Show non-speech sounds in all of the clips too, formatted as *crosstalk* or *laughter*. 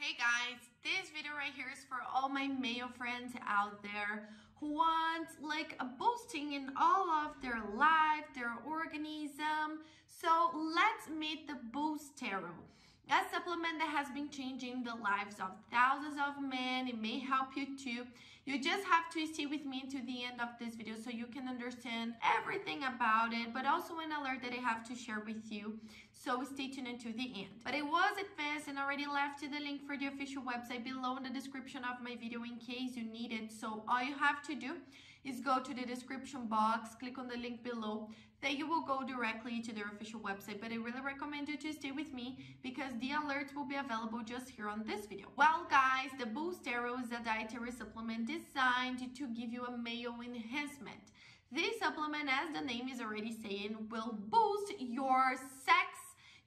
Hey guys, this video right here is for all my male friends out there who want like a boosting in all of their life, their organism. So let's meet the Boostaro. A supplement that has been changing the lives of thousands of men. It may help you too. You just have to stay with me to the end of this video so you can understand everything about it, but also an alert that I have to share with you. So stay tuned until the end. But it was advanced and already left the link for the official website below in the description of my video in case you need it. So all you have to do is go to the description box, click on the link below, then you will go directly to their official website. But I really recommend you to stay with me because the alerts will be available just here on this video. Well guys, the Boostaro is a dietary supplement designed to give you a male enhancement. This supplement, as the name is already saying, will boost your sex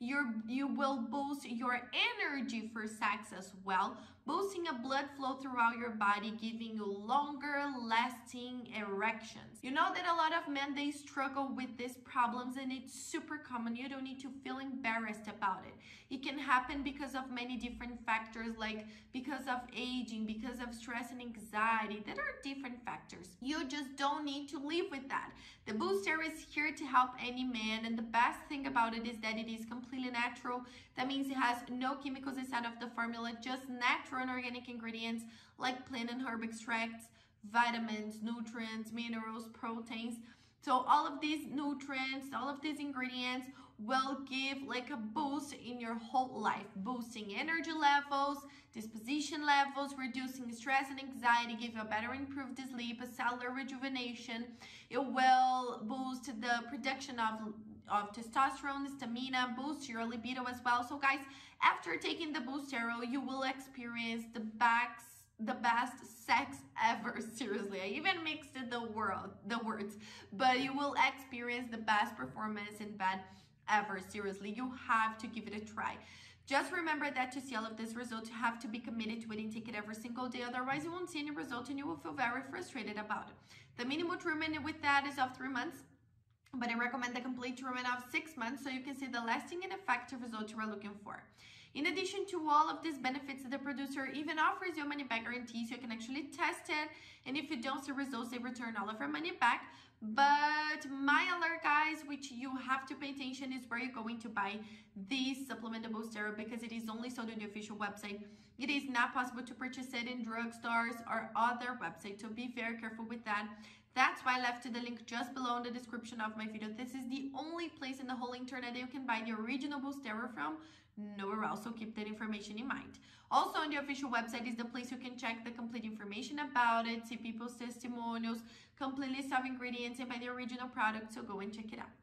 you will boost your energy for sex as well, boosting a blood flow throughout your body, giving you longer lasting erections. You know that a lot of men, they struggle with these problems and it's super common. You don't need to feel embarrassed about it. It can happen because of many different factors like because of aging, because of stress and anxiety. That are different factors. You just don't need to live with that. The booster is here to help any man and the best thing about it is that it is completely completely natural. That means it has no chemicals inside of the formula, just natural and organic ingredients like plant and herb extracts, vitamins, nutrients, minerals, proteins. So all of these nutrients, all of these ingredients will give like a boost in your whole life, boosting energy levels, disposition levels, reducing stress and anxiety, give you a better improved sleep, a cellular rejuvenation. It will boost the production of of testosterone, stamina, boosts your libido as well. So guys, after taking the Boostaro, you will experience the backs the best sex ever. *laughs* Seriously i even mixed the world the words. But you will experience the best performance in bed ever. Seriously you have to give it a try. Just remember that to see all of this result you have to be committed to it and take it every single day. Otherwise you won't see any result and you will feel very frustrated about it. The minimum treatment with that is of three months but I recommend the complete treatment of six months so you can see the lasting and effective results you are looking for. In addition to all of these benefits, the producer even offers you money back guarantee so you can actually test it. And if you don't see results, they return all of your money back. But my alert, guys, which you have to pay attention is where you're going to buy this supplementable steroid because it is only sold on the official website. It is not possible to purchase it in drugstores or other websites, so be very careful with that. That's why I left the link just below in the description of my video. This is the only place in the whole internet that you can buy the original Boostaro from, nowhere else, so keep that information in mind. Also on the official website is the place you can check the complete information about it, see people's testimonials, complete list of ingredients, and buy the original product, so go and check it out.